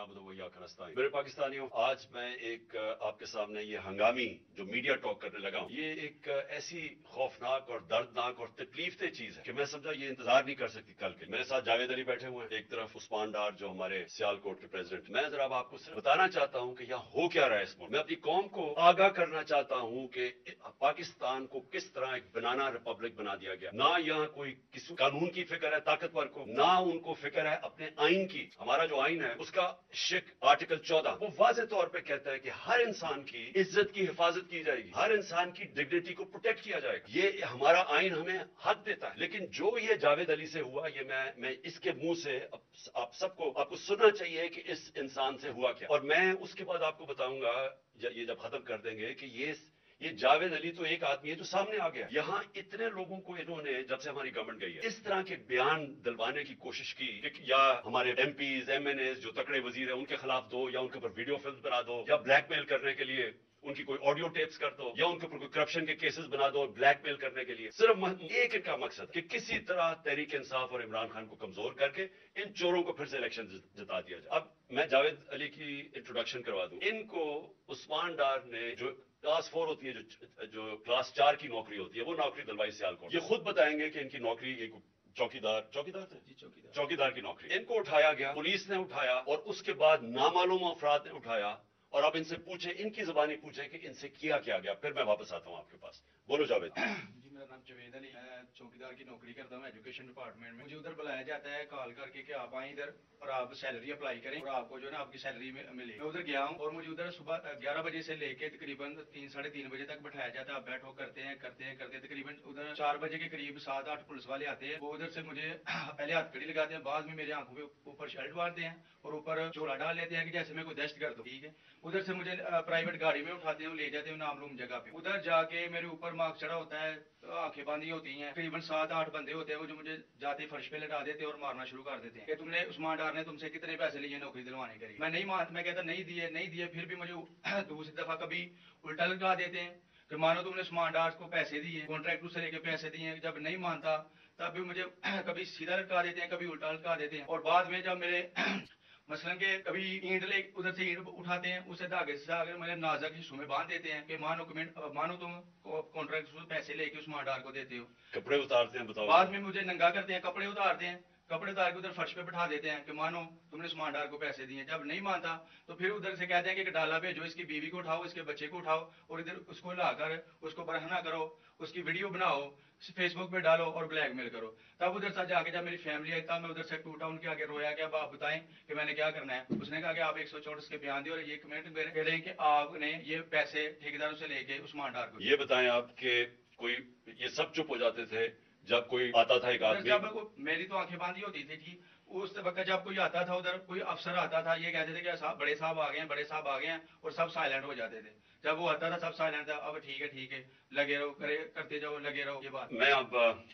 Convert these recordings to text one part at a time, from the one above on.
मेरे पाकिस्तानियों, आज मैं एक, आपके सामने ये हंगामी जो मीडिया टॉक करने लगा हूँ, ये एक ऐसी खौफनाक और दर्दनाक और तकलीफ़ दे चीज़ है कि मैं समझा ये इंतज़ार नहीं कर सकती कल के मेरे साथ जावेद अली बैठे हुए हैं। एक तरफ़ उस्मान डार, जो हमारे सियालकोट के प्रेसिडेंट मैं जरा आपको सिर्फ़ बताना चाहता हूँ कि यहाँ हो क्या रहा है इस मुल्क मैं अपनी कौम को आगाह करना चाहता हूँ कि पाकिस्तान को किस तरह एक बनाना रिपब्लिक बना दिया गया। ना यहाँ कोई किसी कानून की फ़िक्र है, ताकतवर को, ना उनको फ़िक्र है अपने आइन की। हमारा जो आइन है, उसका शिक आर्टिकल चौदह वो वाज तौर पर कहता है कि हर इंसान की इज़्ज़त की हिफाजत की जाएगी। हर इंसान की डिग्निटी को प्रोटेक्ट किया जाएगा। ये हमारा आइन हमें हक देता है। लेकिन जो ये जावेद अली से हुआ, ये मैं मैं इसके मुँह से आप सबको, आपको सुनना चाहिए कि इस इंसान से हुआ क्या। और मैं उसके बाद आपको बताऊँगा ये जब खत्म कर देंगे कि ये ये जावेद अली तो एक आदमी है जो सामने आ गया। यहाँ इतने लोगों को इन्होंने, जब से हमारी गवर्नमेंट गई है, इस तरह के बयान दिलवाने की कोशिश की या हमारे एम पीज एम एन जो तकड़े वज़ीर है, उनके खिलाफ दो, या उनके ऊपर वीडियो फ़िल्म बना दो, या ब्लैकमेल करने के लिए उनकी कोई ऑडियो टेप्स कर दो, या उनके ऊपर कोई करप्शन के केसेस बना दो ब्लैकमेल करने के लिए। सिर्फ़ एक इनका मकसद, कि किसी तरह तहरीक इंसाफ और इमरान खान को कमज़ोर करके इन चोरों को फिर से इलेक्शन जिता दिया जाए। अब मैं जावेद अली की इंट्रोडक्शन करवा दूँ। इनको उस्मान डार ने जो क्लास फोर होती है जो जो क्लास चार की नौकरी होती है वो नौकरी दलवाई सियाल को ये खुद बताएँगे कि इनकी नौकरी एक चौकीदार चौकीदार थे? जी चौकीदार। चौकीदार की नौकरी। इनको उठाया गया पुलिस ने उठाया और उसके बाद नामालूम अफराद ने उठाया और अब इनसे पूछे इनकी जबानी पूछे कि इनसे किया क्या गया? फिर मैं वापस आता हूँ आपके पास। बोलो जावेद। नाम जवेद अली है चौकीदार की नौकरी करता हूँ एजुकेशन डिपार्टमेंट में। मुझे उधर बुलाया जाता है कॉल करके कि आप आए इधर और आप सैलरी अप्लाई करें और आपको जो है ना आपकी सैलरी मिले मैं उधर गया हूँ और मुझे उधर सुबह ग्यारह बजे से लेके तकरीबन तीन, साढ़े तीन बजे तक बैठाया जाता है। आप बैठो, करते हैं करते हैं करते हैं। तकरीबन उधर चार बजे के करीब सात, आठ पुलिस वाले आते हैं। वो उधर से मुझे पहले हथकड़ी लगाते हैं, बाद में मेरे आँखों के ऊपर शर्ट मारते हैं और ऊपर चोला डाल लेते हैं कि जैसे मैं कोई दस्त कर दो ठीक है? उधर से मुझे प्राइवेट गाड़ी में उठाते हैं ले जाते हैं, नामलूम जगह पे। उधर जाके मेरे ऊपर मार्क्स चढ़ा होता है आँखें बांधी होती हैं करीबन सात आठ बंदे होते हैं, वो जो मुझे जाते फर्श पे लटा देते और मारना शुरू कर देते हैं। कि तुमने उस्मान डार ने तुमसे कितने पैसे लिए नौकरी दिलवाने के लिए? मैं नहीं मान मैं कहता नहीं दिए नहीं दिए, फिर भी मुझे दूसरी दफ़ा कभी उल्टा लगा देते हैं। कि मानो तुमने उस्मान डार को पैसे दिए कॉन्ट्रैक्ट से लेके पैसे दिए जब नहीं मानता, तब भी मुझे कभी सीधा लटका देते हैं, कभी उल्टा लटका देते हैं। और बाद में जब मेरे मसलन के कभी ईंट ले उधर से ईंट उठाते हैं उसे धागे से धागे मेरे नाजक हिस्सों में बाँध देते हैं कि मानो कमेंट मानो तुम कॉन्ट्रैक्ट पैसे लेके उस माडार को देते हो। कपड़े उतारते हैं बताओ। बाद में मुझे नंगा करते हैं कपड़े उतारते हैं। कपड़े उतार के उधर फर्श पे बैठा देते हैं कि मानो तुमने उस माडार को पैसे दिए जब नहीं मानता तो फिर उधर से कहते हैं कि डाला भेजो, इसकी बीवी को उठाओ, इसके बच्चे को उठाओ और इधर उसको लाकर, उसको बरहना करो, उसकी वीडियो बनाओ, फेसबुक पे डालो और ब्लैकमेल करो। तब उधर से जाके जब मेरी फैमिली आई, तब मैं उधर से टूटा, उनके आगे रोया कि अब आप बताएँ कि मैंने क्या करना है। उसने कहा कि आप एक सौ चौंतीस के बयान दिए और ये कमेंट कह रहे हैं कि आपने ये पैसे ठेकेदारों से लेके उस्मान डार को ये बताएँ आपके कोई, ये सब चुप हो जाते थे जब कोई आता था एक आदमी। जब मेरी तो आँखें बांधी होती थी कि उस वक्त जब कोई आता था उधर कोई अफसर आता था ये कहते थे कि साहब बड़े साहब आ गए हैं बड़े साहब आ गए हैं और सब साइलेंट हो जाते थे। जब वो आता था सब साइलेंट था अब ठीक है ठीक है लगे रहो करे करते जाओ लगे रहो ये बात। मैं अब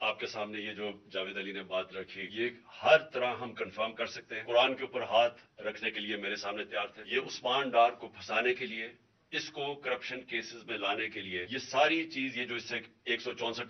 आपके सामने ये जो जावेद अली ने बात रखी ये हर तरह हम कंफर्म कर सकते हैं। कुरान के ऊपर हाथ रखने के लिए मेरे सामने तैयार थे। ये उस्मान डार को फंसाने के लिए इसको करप्शन केसेस में लाने के लिए ये सारी चीज़, ये जो इससे एक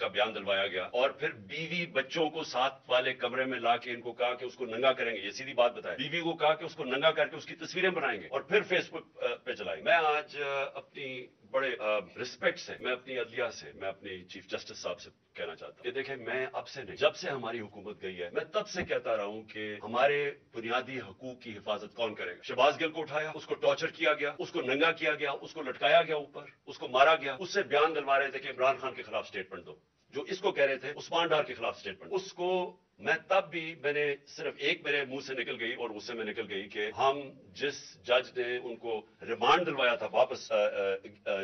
का बयान दिलवाया गया और फिर बीवी बच्चों को साथ वाले कमरे में ला के इनको कहा कि उसको नंगा करेंगे, ये सीधी बात बताए। बीवी को कहा कि उसको नंगा करके उसकी तस्वीरें बनाएँगे और फिर फेसबुक पे चलाएँगे। मैं आज अपनी बड़े रिस्पेक्ट से, मैं अपनी अदलिया से, मैं अपनी चीफ जस्टिस साहब से कहना चाहता हूँ। देखें, मैं अब से नहीं, जब से हमारी हुकूमत गई है, मैं तब से कहता रहा हूँ कि हमारे बुनियादी हकूक की हिफाजत कौन करेगा? शबाज गिल को उठाया, उसको टॉर्चर किया गया, उसको नंगा किया गया, उसको लटकाया गया ऊपर, उसको मारा गया, उससे बयान दिलवा रहे थे कि इमरान खान के खिलाफ स्टेटमेंट दो। जो इसको कह रहे थे, उस्मान डार के खिलाफ स्टेटमेंट उसको मैं तब भी मैंने सिर्फ़ एक मेरे मुँह से निकल गई और उससे मैं निकल गई कि हम जिस जज ने उनको रिमांड दिलवाया था वापस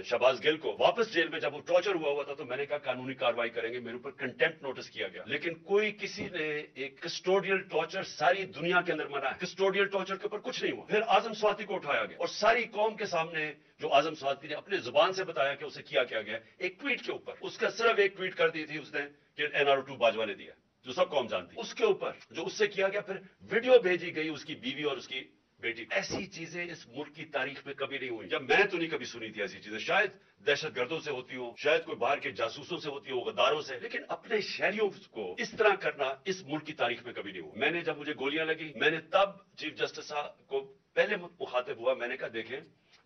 शबाज गिल को, वापस जेल में जब वो टॉर्चर हुआ हुआ था तो मैंने कहा कानूनी कार्रवाई करेंगे, मेरे ऊपर कंटेम्प्ट नोटिस किया गया। लेकिन कोई किसी ने एक कस्टोडियल टॉर्चर सारी दुनिया के अंदर मना है। कस्टोडियल टॉर्चर के ऊपर कुछ नहीं हुआ। फिर आज़म स्वाति को उठाया गया और सारी कौम के सामने जो आज़म स्वाति ने अपने ज़ुबान से बताया कि उसे किया क्या गया, एक ट्वीट के ऊपर। उसका सिर्फ़ एक ट्वीट कर दी थी उसने कि एनआरओ टू बाजवा ने दिया। जो सब कौम जानती उसके ऊपर जो उससे किया गया, फिर वीडियो भेजी गई उसकी बीवी और उसकी बेटी। ऐसी चीज़ें इस मुल्क की तारीख में कभी नहीं हुई। जब मैं तो नहीं कभी सुनी थी ऐसी चीज़ें। शायद दहशत गर्दों से होती हो, शायद कोई बाहर के जासूसों से होती हो, गद्दारों से। लेकिन अपने शहरियों को इस तरह करना इस मुल्क की तारीख में कभी नहीं हुआ। मैंने जब मुझे गोलियाँ लगी, मैंने तब चीफ जस्टिस को पहले मुखातिब हुआ। मैंने कहा, देखें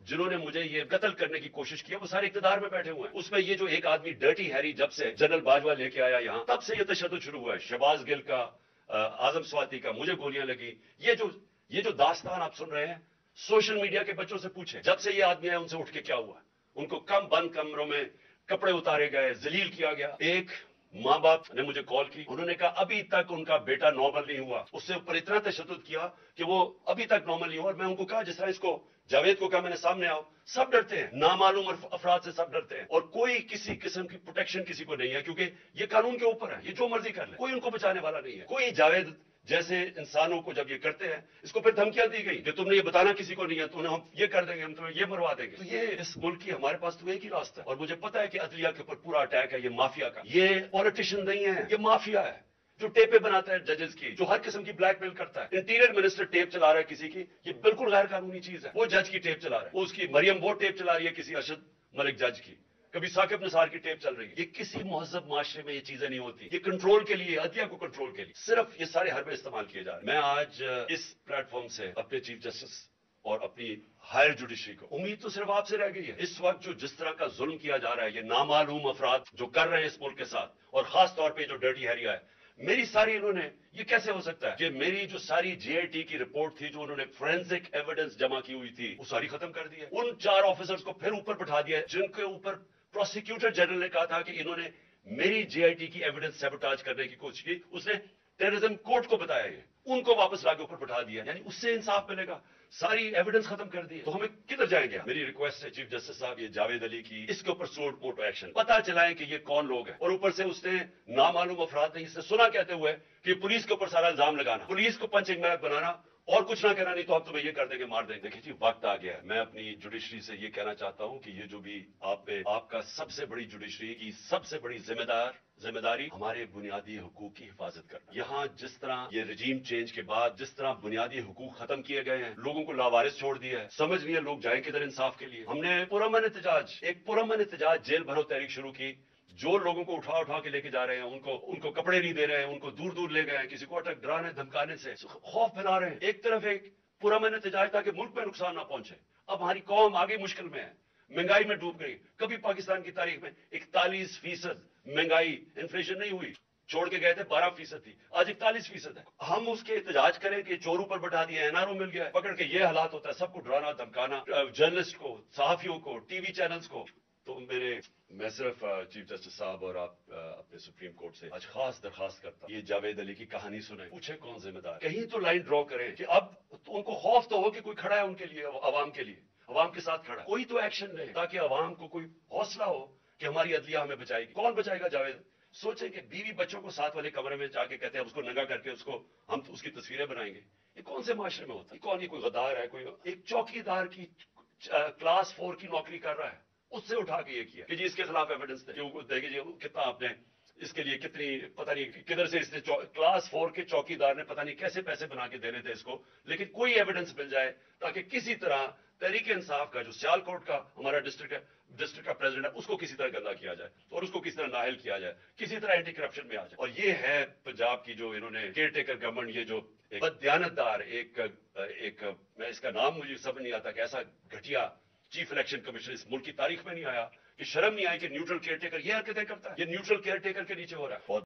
जिन्होंने मुझे ये कत्ल करने की कोशिश की है, वो सारे इकतदार में बैठे हुए हैं। उसमें ये जो एक आदमी डर्टी हैरी जब से जनरल बाजवा लेके आया यहाँ, तब से ये तशद शुरू हुआ है। शहबाज गिल का आज़म स्वाति का, मुझे गोलियाँ लगी। ये जो ये जो दास्तान आप सुन रहे हैं, सोशल मीडिया के बच्चों से पूछे, जब से ये आदमी आया, उनसे उठ के क्या हुआ? उनको कम बंद कमरों में कपड़े उतारे गए, जलील किया गया। एक माँ बाप ने मुझे कॉल की। उन्होंने कहा, अभी तक उनका बेटा नॉर्मल नहीं हुआ। उससे ऊपर इतना तशद किया कि वो अभी तक नॉर्मल नहीं हुआ। और मैं उनको कहा, जिस तरह इसको, जावेद को कहा मैंने, सामने आओ। सब डरते हैं। नामालूम अफराद से सब डरते हैं। और कोई किसी किस्म की प्रोटेक्शन किसी को नहीं है, क्योंकि ये कानून के ऊपर है। ये जो मर्ज़ी कर ले, कोई उनको बचाने वाला नहीं है। कोई जावेद जैसे इंसानों को जब ये करते हैं, इसको फिर धमकियाँ दी गई, जो तुमने ये बताना किसी को नहीं है तो हम ये कर देंगे, हम तुम्हें ये मरवा देंगे। तो ये इस मुल्क की, हमारे पास तो एक ही रास्ता है। और मुझे पता है कि अदलिया के ऊपर पूरा अटैक है, ये माफिया का। ये पॉलिटिशियन नहीं है, ये माफिया है, जो टेपे बनाता है जजेस की, जो हर किस्म की ब्लैकमेल करता है। इंटीरियर मिनिस्टर टेप चला रहा है किसी की, ये बिल्कुल गैर कानूनी चीज़ है। वो जज की टेप चला रहा है। वो उसकी मरियम वो टेप चला रही है किसी अरशद मलिक जज की। कभी साकिब निसार की टेप चल रही है। ये किसी महजब माशरे में ये चीज़ें नहीं होती। ये कंट्रोल के लिए, अदिया को कंट्रोल के लिए। सिर्फ़ ये सारे हरबे इस्तेमाल किए जा रहे हैं। मैं आज इस प्लेटफॉर्म से अपने चीफ जस्टिस और अपनी हायर जुडिशरी को, उम्मीद तो सिर्फ़ आपसे रह गई है। इस वक्त जो जिस तरह का जुल्म किया जा रहा है, ये नामालूम अफराद जो कर रहे हैं इस मुल्क के साथ, और खास तौर पर जो डर्टी हैरिया है मेरी सारी इन्होंने, ये कैसे हो सकता है? कि मेरी जो सारी जेआईटी की रिपोर्ट थी, जो उन्होंने फोरेंसिक एविडेंस जमा की हुई थी, वो सारी खत्म कर दी है। उन चार ऑफिसर्स को फिर ऊपर बैठा दिया जिनके ऊपर प्रोसिक्यूटर जनरल ने कहा था कि इन्होंने मेरी जेआईटी की एविडेंस सेबोटाज करने की कोशिश की। उसने टेररिज्म कोर्ट को बताया ये। उनको वापस लाके ऊपर बैठा दिया। यानी उससे इंसाफ मिलेगा। सारी एविडेंस खत्म कर दी तो हमें किधर जाएँगे मेरी रिक्वेस्ट है चीफ जस्टिस साहब, ये जावेद अली की, इसके ऊपर सोड मोटो एक्शन पता चलाएँ कि ये कौन लोग हैं। और ऊपर से उसने नामालूम अफराद ने इससे सुना कहते हुए कि पुलिस के ऊपर सारा इल्ज़ाम लगाना। पुलिस को पंचिंग बैग बनाना। और कुछ ना कहना, नहीं तो आप तुम्हें ये कर देंगे, मार देंगे। देखिए जी, वक्त आ गया है। मैं अपनी जुडिशरी से ये कहना चाहता हूँ कि ये जो भी आप पे, आपका सबसे बड़ी जुडिशरी की सबसे बड़ी जिम्मेदार, ज़िम्मेदारी हमारे बुनियादी हकूक की हिफाजत करना। यहाँ जिस तरह ये रजीम चेंज के बाद जिस तरह बुनियादी हकूक खत्म किए गए हैं, लोगों को लावारिस छोड़ दिया है, समझ नहीं है लोग जाए किधर इंसाफ के लिए। हमने पुरमन एहतजाज, एक पुरमन एहतजाज जेल भरो तहरीक शुरू की जो लोगों को उठा उठा के लेके जा रहे हैं, उनको उनको कपड़े नहीं दे रहे हैं, उनको दूर दूर ले गए हैं, किसी को अटक डराने धमकाने से, खौफ फैला रहे हैं। एक तरफ़ एक पूरा मैंने तजाज था कि मुल्क में नुकसान ना पहुँचे। अब हमारी कौम आगे मुश्किल में है। महँगाई में डूब गई। कभी पाकिस्तान की तारीख में इकतालीस फ़ीसद महँगाई इन्फ्लेशन नहीं हुई। छोड़ के गए थे, बारह फ़ीसद थी। आज इकतालीस फ़ीसद है। हम उसके एहतजाज करें कि चोर ऊपर बैठा दिया, एनआरओ मिल गया। पकड़ के ये हालात होता है, सबको डराना, धमकाना। जर्नलिस्ट को, सहाफियों को, टीवी चैनल्स को तो मेरे मैं सिर्फ़ चीफ जस्टिस साहब और आप अपने सुप्रीम कोर्ट से आज खास दरखास्त करता ये जावेद अली की कहानी सुने पूछे कौन जिम्मेदार? कहीं तो लाइन ड्रॉ करें कि अब तो उनको खौफ तो हो कि कोई खड़ा है उनके लिए अवाम के लिए। अवाम के साथ खड़ा कोई तो एक्शन ले, ताकि अवाम को कोई हौसला हो कि हमारी अदलिया हमें बचाएगी। कौन बचाएगा जावेद? सोचे कि बीवी बच्चों को साथ वाले कमरे में जाके कहते हैं उसको नंगा करके उसको हम तो उसकी तस्वीरें बनाएँगे। ये कौन से माशरे में होता है? कौन, ये कोई गद्दार है? कोई एक चौकीदार की क्लास फोर की नौकरी कर रहा है। उससे उठा के ये किया कि जी इसके खिलाफ एविडेंस देखिए जी कितना आपने इसके लिए कितनी, पता नहीं किधर से इसने क्लास फोर के चौकीदार ने पता नहीं कैसे पैसे बना के देने थे इसको, लेकिन कोई एविडेंस मिल जाए ताकि किसी तरह तरीके इंसाफ का, जो सियालकोट का हमारा डिस्ट्रिक्ट है डिस्ट्रिक्ट का प्रेसिडेंट है, उसको किसी तरह गंदा किया जाए और उसको किसी तरह नाहल किया जाए, किसी तरह एंटी करप्शन में आ जाए। और ये है पंजाब की जो इन्होंने केयर टेकर गवर्नमेंट ये जो बदयानतदार, एक एक, मैं इसका नाम मुझे समझ नहीं आता कि ऐसा घटिया चीफ इलेक्शन कमीशन इस मुल्क की तारीख में नहीं आया। कि शर्म नहीं आई कि न्यूट्रल केयर टेकर ये हरकतें करता है। ये न्यूट्रल केयर टेकर के नीचे हो रहा है।